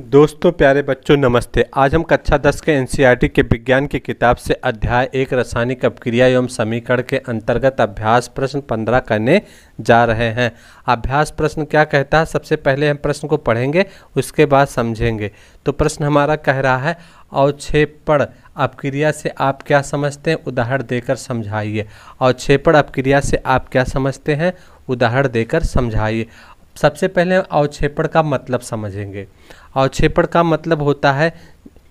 दोस्तों, प्यारे बच्चों, नमस्ते। आज हम कक्षा 10 के एनसीईआरटी के विज्ञान की किताब से अध्याय एक, रासायनिक अपक्रिया एवं समीकरण के अंतर्गत अभ्यास प्रश्न 15 करने जा रहे हैं। अभ्यास प्रश्न क्या कहता है? सबसे पहले हम प्रश्न को पढ़ेंगे, उसके बाद समझेंगे। तो प्रश्न हमारा कह रहा है, अवक्षेपण अपक्रिया से आप क्या समझते हैं? उदाहरण देकर समझाइए। अवक्षेपण अपक्रिया से आप क्या समझते हैं? उदाहरण देकर समझाइए। सबसे पहले अवक्षेपण का मतलब समझेंगे। अवक्षेपण का मतलब होता है,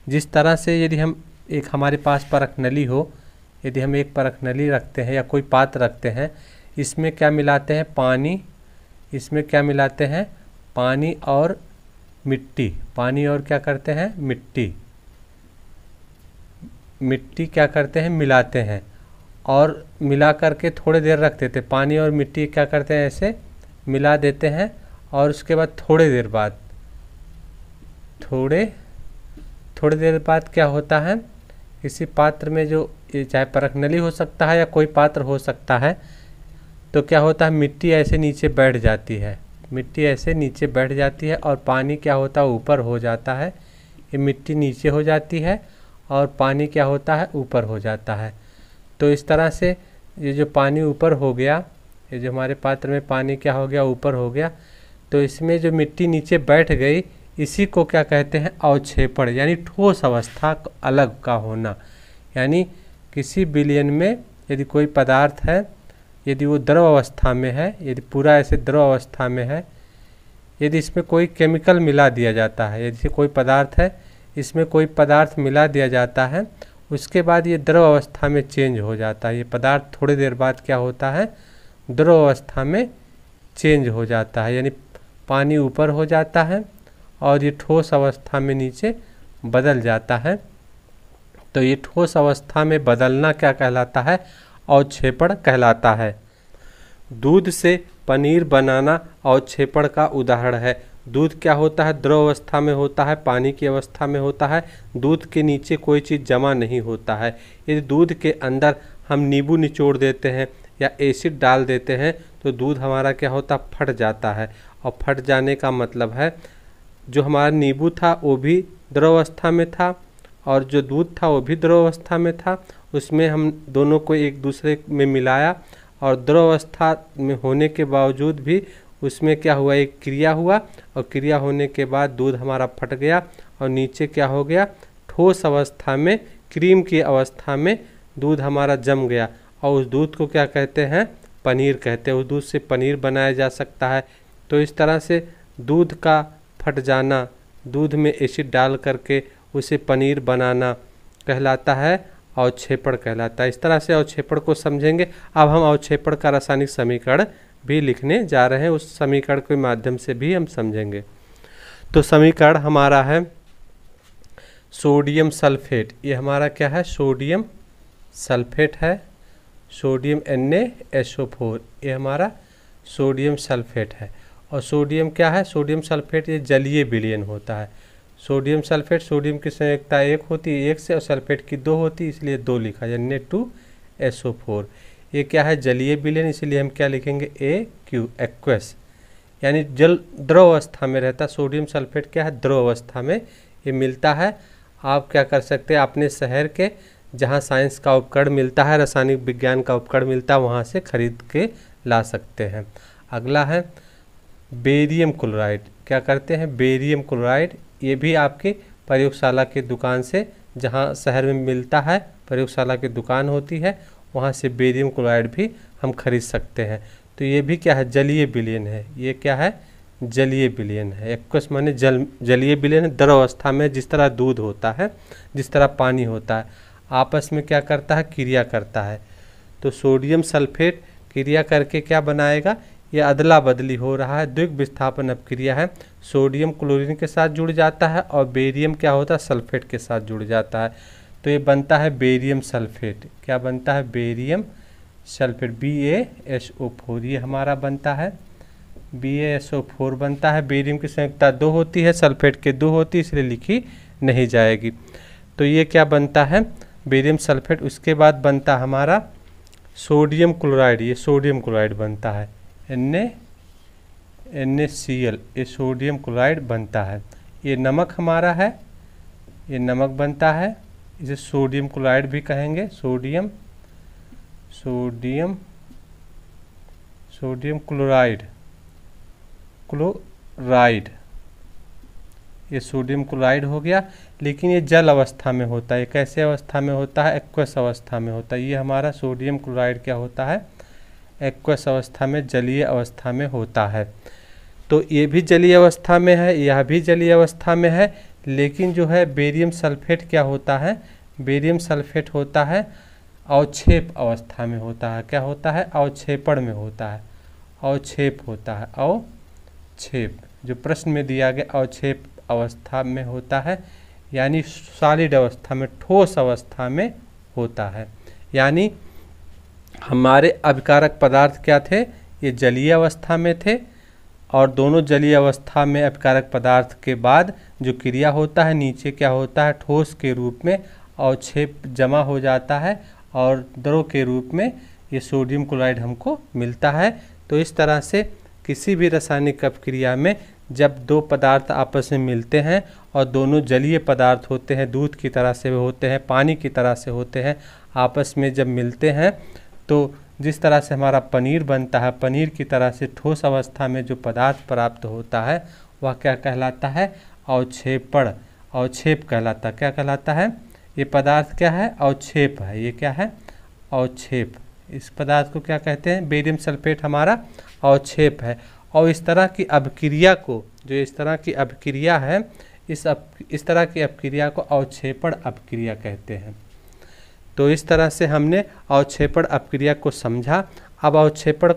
जिस तरह से यदि हम एक हमारे पास परख नली हो, यदि हम एक परख नली रखते हैं या कोई पात्र रखते हैं, इसमें क्या मिलाते हैं? पानी, इसमें क्या मिलाते हैं? पानी और मिट्टी। पानी और क्या करते हैं? मिट्टी। मिट्टी क्या करते हैं? मिलाते हैं। और मिला करके थोड़ी देर रख देते पानी और मिट्टी क्या करते हैं? ऐसे मिला देते हैं और उसके बाद थोड़ी देर बाद थोड़े, थोड़ी देर बाद क्या होता है? किसी पात्र में जो चाहे परख नली हो सकता है या कोई पात्र हो सकता है तो क्या होता है? मिट्टी ऐसे नीचे बैठ जाती है। मिट्टी ऐसे नीचे बैठ जाती है और पानी क्या होता है? ऊपर हो जाता है। ये मिट्टी नीचे हो जाती है और पानी क्या होता है? ऊपर हो जाता है। तो इस तरह से ये जो पानी ऊपर हो गया, ये जो हमारे पात्र में पानी क्या हो गया? ऊपर हो गया। तो इसमें जो मिट्टी नीचे बैठ गई इसी को क्या कहते हैं? अवक्षेपण, यानी ठोस अवस्था अलग का होना। यानी किसी बिलियन में यदि कोई पदार्थ है, यदि वो द्रव अवस्था में है, यदि पूरा ऐसे द्रव अवस्था में है, यदि इसमें कोई केमिकल मिला दिया जाता है, यदि कोई पदार्थ है, इसमें कोई पदार्थ मिला दिया जाता है, उसके बाद ये द्रव अवस्था में चेंज हो जाता है। ये पदार्थ थोड़ी देर बाद क्या होता है? द्रव अवस्था में चेंज हो जाता है, यानी पानी ऊपर हो जाता है और ये ठोस अवस्था में नीचे बदल जाता है। तो ये ठोस अवस्था में बदलना क्या कहलाता है? अवक्षेपण कहलाता है। दूध से पनीर बनाना अवक्षेपण का उदाहरण है। दूध क्या होता है? द्रव अवस्था में होता है, पानी की अवस्था में होता है। दूध के नीचे कोई चीज़ जमा नहीं होता है। यदि दूध के अंदर हम नींबू निचोड़ देते हैं या एसिड डाल देते हैं तो दूध हमारा क्या होता? है फट जाता है। और फट जाने का मतलब है जो हमारा नींबू था, वो भी द्रव अवस्था में था और जो दूध था, वो भी द्रव अवस्था में था। उसमें हम दोनों को एक दूसरे में मिलाया और द्रव अवस्था में होने के बावजूद भी उसमें क्या हुआ, एक क्रिया हुआ और क्रिया होने के बाद दूध हमारा फट गया और नीचे क्या हो गया, ठोस अवस्था में, क्रीम की अवस्था में दूध हमारा जम गया और उस दूध को क्या कहते हैं, पनीर कहते हैं। उस दूध से पनीर बनाया जा सकता है। तो इस तरह से दूध का फट जाना, दूध में एसिड डाल करके उसे पनीर बनाना कहलाता है, अवक्षेपण कहलाता है। इस तरह से अवक्षेपण को समझेंगे। अब हम अवक्षेपण का रासायनिक समीकरण भी लिखने जा रहे हैं। उस समीकरण के माध्यम से भी हम समझेंगे। तो समीकरण हमारा है सोडियम सल्फेट। ये हमारा क्या है? सोडियम सल्फेट है। सोडियम एन ये हमारा सोडियम सल्फेट है। और सोडियम क्या है? सोडियम सल्फेट ये जलीय विलयन होता है। सोडियम सल्फेट सोडियम की संयुक्ता एक होती है, एक से, और सल्फेट की दो होती है, इसलिए दो लिखा यानी टू एस ओ फोर। ये क्या है? जलीय विलयन, इसलिए हम क्या लिखेंगे? A Q aqueous. यानी जल, द्रव अवस्था में रहता सोडियम सल्फेट क्या है? द्रव अवस्था में ये मिलता है। आप क्या कर सकते हैं? अपने शहर के जहाँ साइंस का उपकरण मिलता है, रासायनिक विज्ञान का उपकरण मिलता है, वहाँ से खरीद के ला सकते हैं। अगला है बेरियम क्लोराइड। क्या करते हैं? बेरियम क्लोराइड, ये भी आपकी प्रयोगशाला की दुकान से, जहाँ शहर में मिलता है, प्रयोगशाला की दुकान होती है, वहाँ से बेरियम क्लोराइड भी हम खरीद सकते हैं। तो ये भी क्या है? जलीय बिलियन है। ये क्या है? जलीय बिलियन है। एक्वस माने जल, जलीय बिलियन है। द्रव अवस्था में जिस तरह दूध होता है, जिस तरह पानी होता है, आपस में क्या करता है? क्रिया करता है। तो सोडियम सल्फेट क्रिया करके क्या बनाएगा? यह अदला बदली हो रहा है, द्विग विस्थापन अपक्रिया है। सोडियम क्लोरीन के साथ जुड़ जाता है और बेरियम क्या होता है? सल्फेट के साथ जुड़ जाता है। तो ये बनता है बेरियम सल्फेट। क्या बनता है? Barium sulphate. B A S O four ये हमारा बनता है। B A S O four बनता है। बेरियम की संयुक्ता दो होती है, सल्फेट के दो होती है, इसलिए लिखी नहीं जाएगी। तो ये क्या बनता है? बेरियम सल्फेट, उसके बाद बनता हमारा सोडियम क्लोराइड। ये सोडियम क्लोराइड बनता है। एन एन सी एल ये सोडियम क्लोराइड बनता है। ये नमक हमारा है, ये नमक बनता है, इसे सोडियम क्लोराइड भी कहेंगे। Sodium sodium sodium chloride chloride ये सोडियम क्लोराइड हो गया, लेकिन ये जल अवस्था में होता है। कैसे अवस्था में होता है? एक्वस अवस्था में होता है। ये हमारा सोडियम क्लोराइड क्या होता है? एक्वस अवस्था में, जलीय अवस्था में होता है। तो ये भी जलीय अवस्था में है, यह भी जलीय अवस्था में है, लेकिन जो है बेरियम सल्फेट क्या होता है? बेरियम सल्फेट होता है, अवक्षेप अवस्था में होता है। क्या होता है? अवक्षेपण में होता है। अवक्षेप होता है। अवक्षेप। जो प्रश्न में दिया गया, अवक्षेप अवस्था में होता है, यानी सॉलिड अवस्था में, ठोस अवस्था में होता है। यानी हमारे अभिकारक पदार्थ क्या थे? ये जलीय अवस्था में थे। और दोनों जलीय अवस्था में अभिकारक पदार्थ के बाद जो क्रिया होता है, नीचे क्या होता है? ठोस के रूप में अवक्षेप जमा हो जाता है और द्रव के रूप में ये सोडियम क्लोराइड हमको मिलता है। तो इस तरह से किसी भी रासायनिक अपक्रिया में जब दो पदार्थ आपस में मिलते हैं और दोनों जलीय पदार्थ होते हैं, दूध की तरह से होते हैं, पानी की तरह से होते हैं, आपस में जब मिलते हैं तो जिस तरह से हमारा पनीर बनता है, पनीर की तरह से ठोस अवस्था में जो पदार्थ प्राप्त होता है, वह क्या कहलाता है? अवक्षेपण। अवक्षेप कहलाता क्या कहलाता है? ये पदार्थ क्या है? अवक्षेप है। ये क्या है? अवक्षेप। इस पदार्थ को क्या कहते हैं? बेरियम सल्फेट हमारा अवक्षेप है। और इस तरह की अभिक्रिया को, जो इस तरह की अभिक्रिया है, इस अप, इस तरह की अपक्रिया को अवक्षेपण अपक्रिया कहते हैं। तो इस तरह से हमने अवक्षेपण अपक्रिया को समझा। अब अवक्षेपण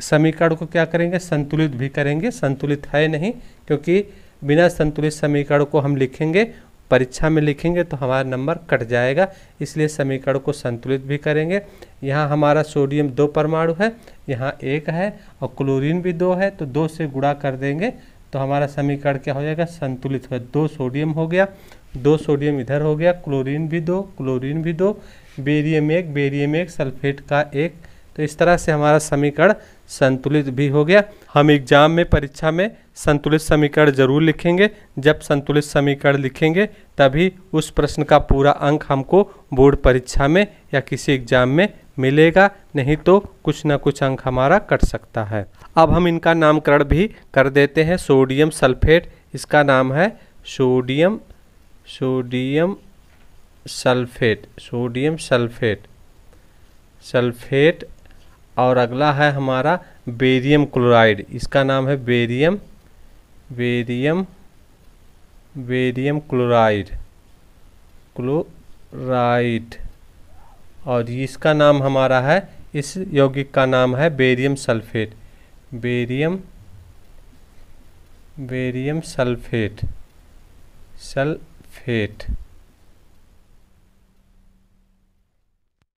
समीकरण को क्या करेंगे? संतुलित भी करेंगे। संतुलित है नहीं, क्योंकि बिना संतुलित समीकरण को हम लिखेंगे, परीक्षा में लिखेंगे तो हमारा नंबर कट जाएगा, इसलिए समीकरण को संतुलित भी करेंगे। यहाँ हमारा सोडियम दो परमाणु है, यहाँ एक है और क्लोरीन भी दो है तो दो से गुणा कर देंगे तो हमारा समीकरण क्या हो जाएगा? संतुलित हो, दो सोडियम हो गया। दो सोडियम इधर हो गया, क्लोरीन भी दो, क्लोरीन भी दो, बेरियम एक बेरियम एक, सल्फेट का एक। तो इस तरह से हमारा समीकरण संतुलित भी हो गया। हम एग्ज़ाम में, परीक्षा में संतुलित समीकरण ज़रूर लिखेंगे। जब संतुलित समीकरण लिखेंगे, तभी उस प्रश्न का पूरा अंक हमको बोर्ड परीक्षा में या किसी एग्ज़ाम में मिलेगा। नहीं तो कुछ ना कुछ अंक हमारा कट सकता है। अब हम इनका नामकरण भी कर देते हैं। सोडियम सल्फेट, इसका नाम है sodium sodium sulphate sodium sulphate. Sulphate और अगला है हमारा बेरियम क्लोराइड। इसका नाम है barium barium barium chloride. Chloride. और इसका नाम हमारा है, इस यौगिक का नाम है barium sulphate. Barium barium sulphate. Sulphate